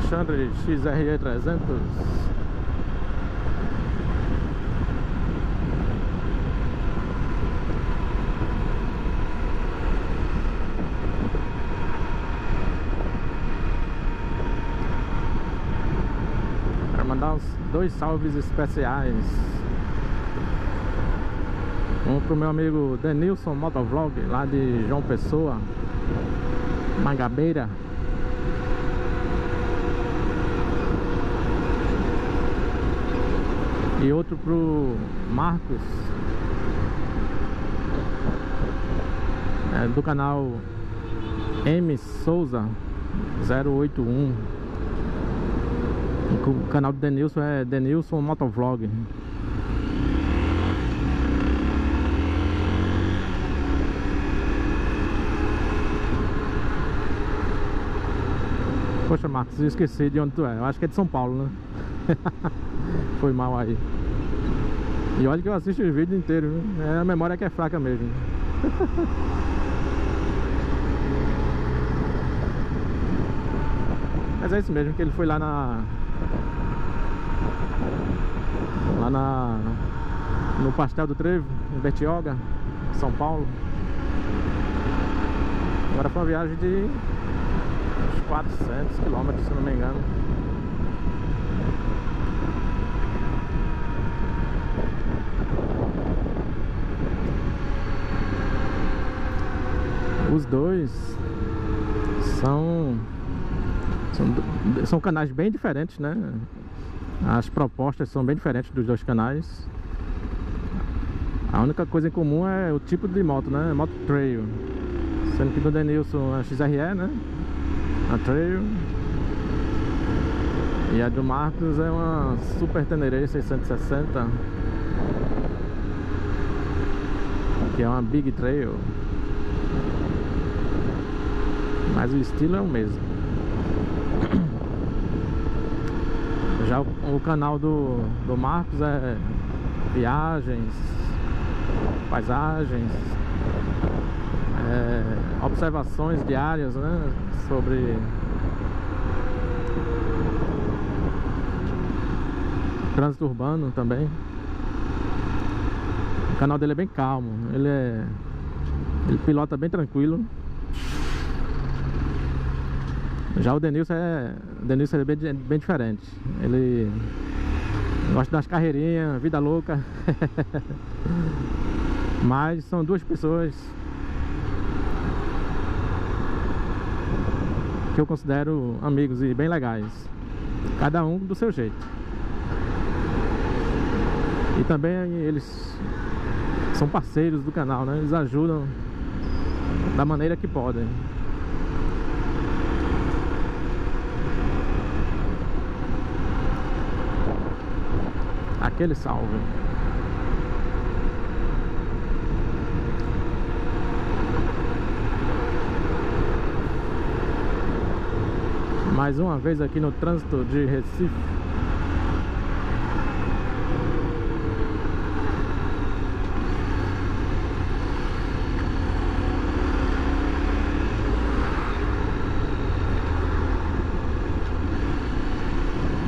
Alexandre XRE 300 Quero mandar uns dois salves especiais. Um pro meu amigo Denilson Motovlog Lá de João Pessoa Mangabeira E outro pro Marcos. É, Do canal M Souza 081 O canal do Denilson é Denilson Motovlog. Poxa Marcos, eu esqueci de onde tu é. Eu acho que é de São Paulo, né? Foi mal aí. E olha que eu assisto o vídeo inteiro, viu? É a memória que é fraca mesmo. Mas é isso mesmo, que ele foi lá na... Lá na... No Pastel do Trevo, em Betioga, São Paulo. Agora foi uma viagem de uns 400 quilômetros, se não me engano. Os dois são, são são canais bem diferentes, né? As propostas são bem diferentes dos dois canais. A única coisa em comum é o tipo de moto, né? Moto trail. Sendo que do Denilson é XRE, né? A trail. E a do Marcos é uma Super Teneré 660 Que é uma Big Trail Mas o estilo é o mesmo Já o, canal do, do Marcos é Viagens Paisagens é, Observações diárias né, Sobre trânsito urbano também. O canal dele é bem calmo, ele é ele pilota bem tranquilo. Já o Denilson é, o Denilson é bem, bem diferente. Ele gosta das carreirinhas, vida louca. Mas são duas pessoas que eu considero amigos e bem legais. Cada um do seu jeito. E também eles são parceiros do canal, né? Eles ajudam da maneira que podem. Aquele salve. Mais uma vez aqui no trânsito de Recife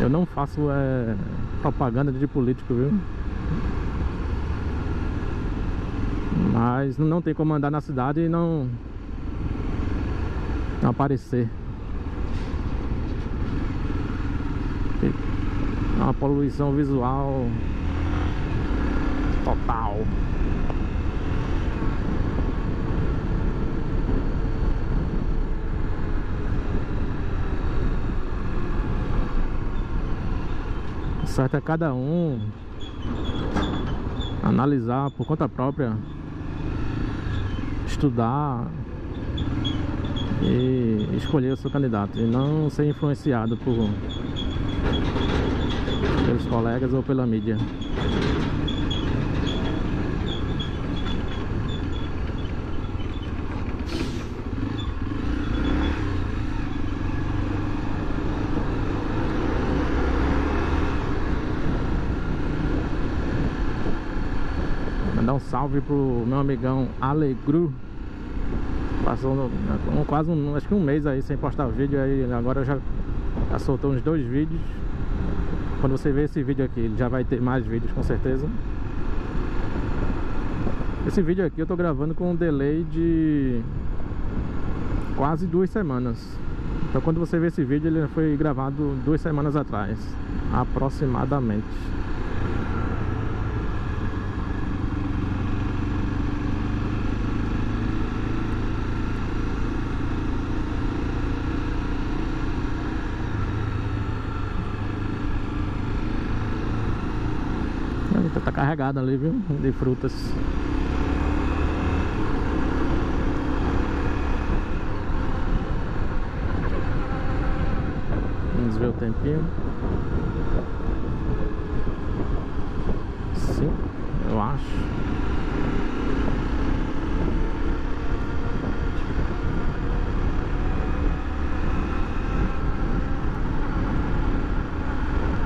Eu não faço é, propaganda de político, viu? Mas não tem como andar na cidade e não, não aparecer. Uma poluição visual total. Certo é cada um analisar por conta própria, estudar e escolher o seu candidato e não ser influenciado por pelos colegas ou pela mídia. Mandar um salve pro meu amigão Alegru Passou um, quase um, acho que um mês aí sem postar vídeo aí Agora já Já soltou uns dois vídeos. Quando você ver esse vídeo aqui, ele já vai ter mais vídeos com certeza. Esse vídeo aqui eu tô gravando com um delay de quase duas semanas. Então quando você ver esse vídeo, ele foi gravado duas semanas atrás, aproximadamente. Eita, carregado ali, viu? De frutas. Vamos ver o tempinho. Sim, eu acho.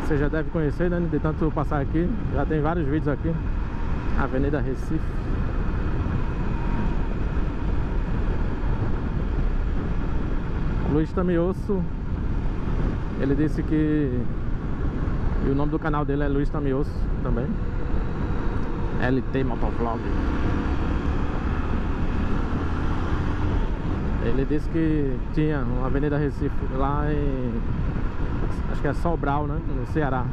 Você já deve conhecer, né? De tanto passar aqui. Já tem vários vídeos aqui. Avenida Recife. Luiz Tamioso. Ele disse que. E o nome do canal dele é Luiz Tamioso também. LT Motovlog. Ele disse que tinha uma Avenida Recife lá em acho que é Sobral, né? No Ceará.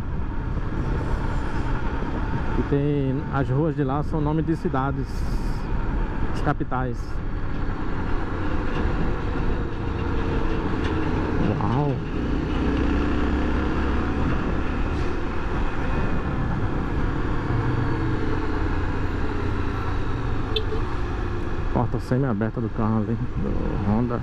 E tem as ruas de lá são nomes de cidades, as capitais. Uau! Porta semi-aberta do carro ali, do Honda.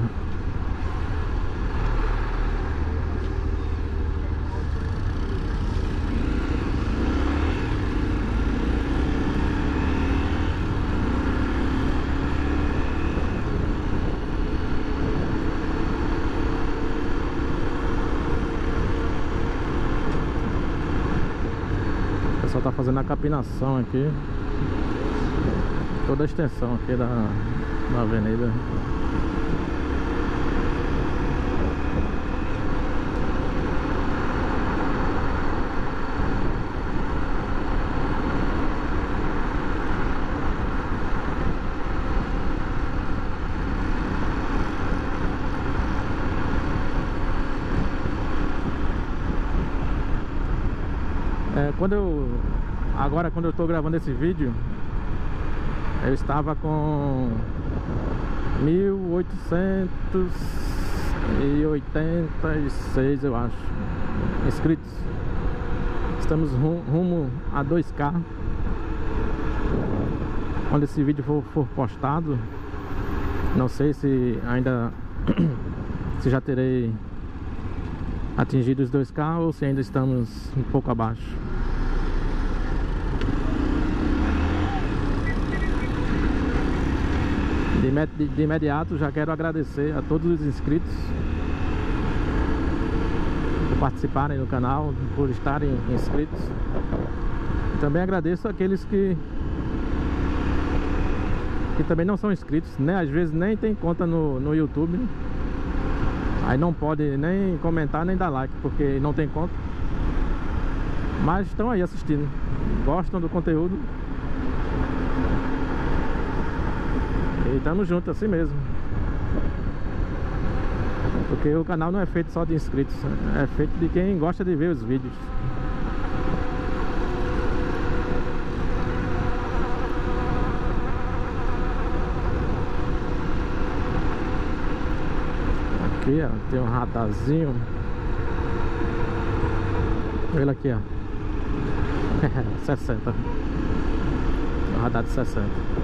Pessoal tá fazendo a capinação aqui. Toda a extensão aqui da, da avenida. É, quando eu agora quando eu tô gravando esse vídeo eu estava com 1886 eu acho inscritos. Estamos rumo a 2k quando esse vídeo for, for postado não sei se ainda se já terei atingido os 2k ou se ainda estamos um pouco abaixo De, imediato já quero agradecer a todos os inscritos por participarem do canal, por estarem inscritos. Também agradeço aqueles que que também não são inscritos, né? Às vezes nem tem conta no, no YouTube. Aí não pode nem comentar nem dar like, porque não tem conta. Mas estão aí assistindo. Gostam do conteúdo. E tamo junto assim mesmo. Porque o canal não é feito só de inscritos, é feito de quem gosta de ver os vídeos. Aqui, ó, tem um radarzinho. Ele aqui, ó. 60. Um radar de 60.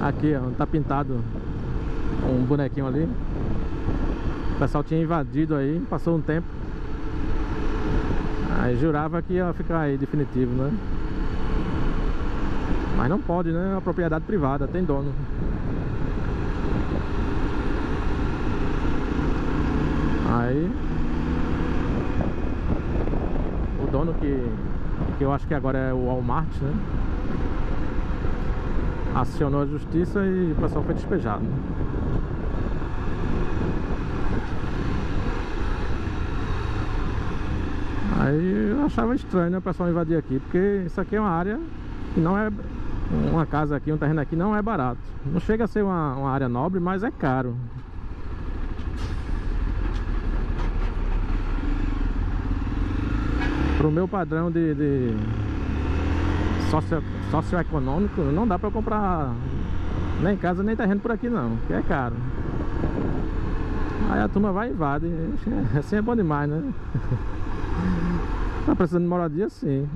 Aqui, ó, tá pintado um bonequinho ali. O pessoal tinha invadido aí, passou um tempo. Aí jurava que ia ficar aí definitivo, né? Mas não pode, né? É uma propriedade privada, tem dono. Aí o dono que, que eu acho que agora é o Walmart, né? acionou a justiça e o pessoal foi despejado. Aí eu achava estranho né, o pessoal invadir aqui, porque isso aqui é uma área que não é. Uma casa aqui, um terreno aqui não é barato. Não chega a ser uma, uma área nobre, mas é caro. Pro meu padrão de, de socio, socioeconômico, não dá pra comprar nem casa nem terreno por aqui não, que é caro. Aí a turma vai e invade. Assim é bom demais, né? Tá precisando de moradia sim.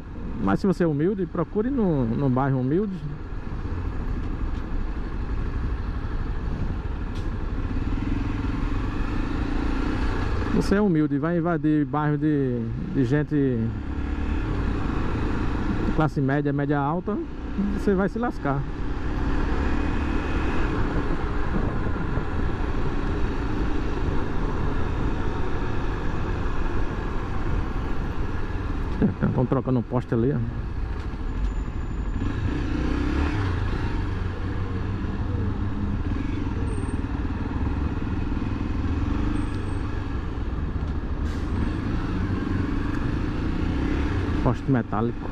Mas se você é humilde, procure no, no bairro humilde. Você é humilde, vai invadir bairro de, de gente classe média, média alta, você vai se lascar. Estão trocando um poste ali, ó. Poste metálico.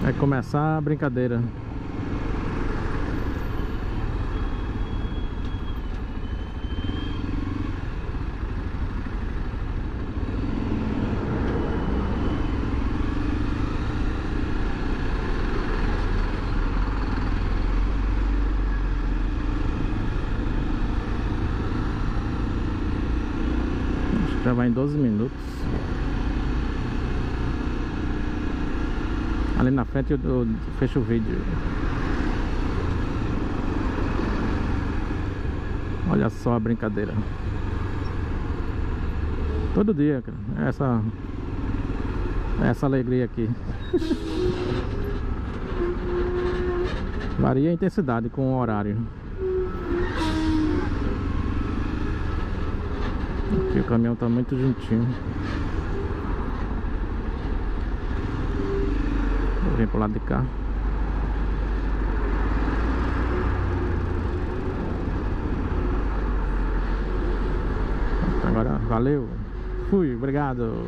Vai começar a brincadeira. Já vai em 12 minutos. Ali na frente eu, eu fecho o vídeo. Olha só a brincadeira. Todo dia, cara. Essa essa alegria aqui. Varia a intensidade com o horário. Aqui o caminhão tá muito juntinho. Vou vir pro lado de cá. Agora, valeu. Fui, obrigado.